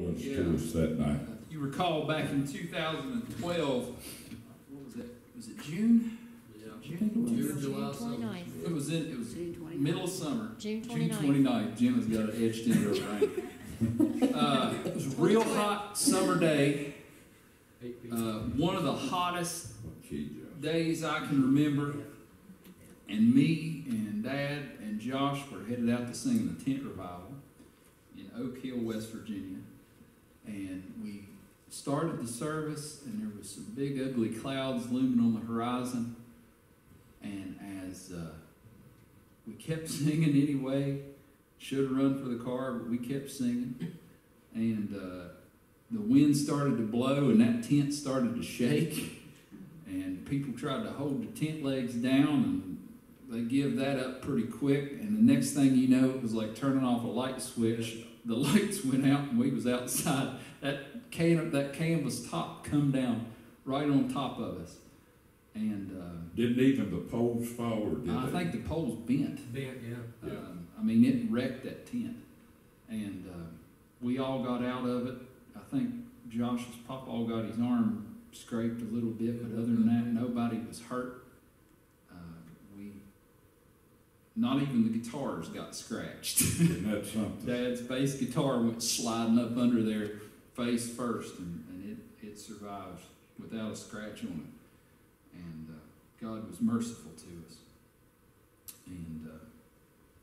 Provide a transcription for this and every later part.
was Yeah. to us that night. You recall back in 2012, what was it? Was it June? June? June, July, something. Twenty-ninth, It was in, it was June twenty. middle of summer. June June 29th. Jim has got it etched into her brain. Uh, it was a real hot summer day. Uh, one of the hottest days I can remember. And me and Dad and Josh were headed out to sing in the tent revival in Oak Hill, West Virginia. And we started the service, and there was some big ugly clouds looming on the horizon. And as uh, we kept singing anyway, should have run for the car, but we kept singing. And uh, the wind started to blow, and that tent started to shake. And people tried to hold the tent legs down, and they give that up pretty quick. And the next thing you know, it was like turning off a light switch. The lights went out, and we was outside. That can that canvas top come down right on top of us, and uh, Didn't even the poles fall, or did I they? think the poles bent. Bent, yeah. Yeah. Um, I mean, it wrecked that tent, and uh, we all got out of it. I think Josh's pop all got his arm scraped a little bit, but other than that, nobody was hurt. Uh, we, not even the guitars got scratched. Something? Dad's bass guitar went sliding up under there face first, and, and it, it survived without a scratch on it. And uh, God was merciful to us. And uh,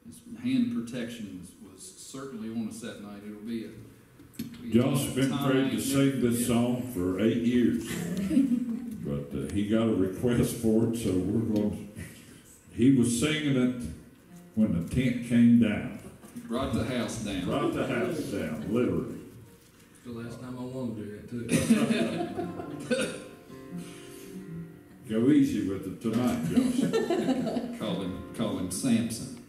his hand protection was, was certainly on us that night. It'll be a. be a Josh's been afraid to sing this song for eight years. But uh, he got a request for it, so we're going, he was singing it when the tent came down. Brought the house down. Brought the house down, literally. The last time I wanted to do that too. Go easy with it tonight, Josh. Call him, call him Samson.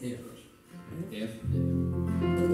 Yeah. F.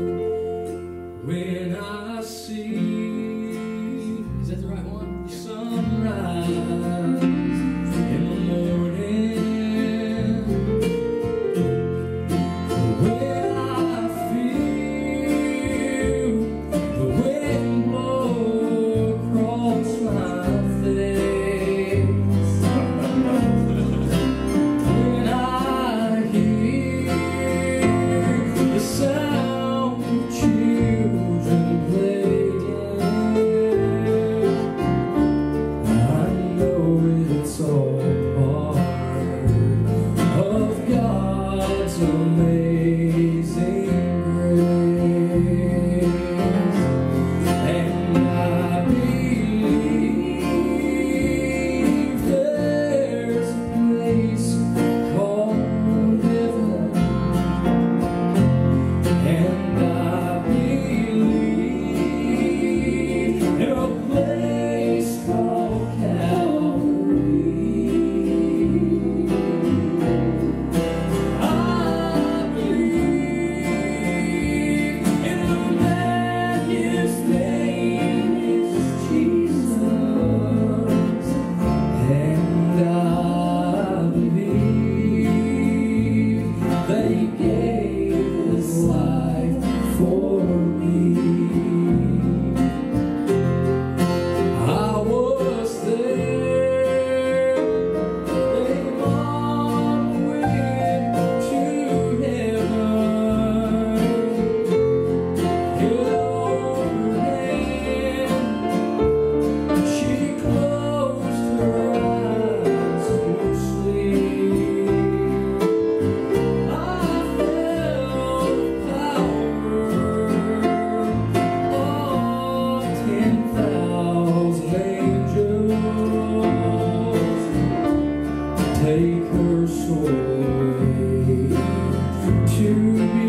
to be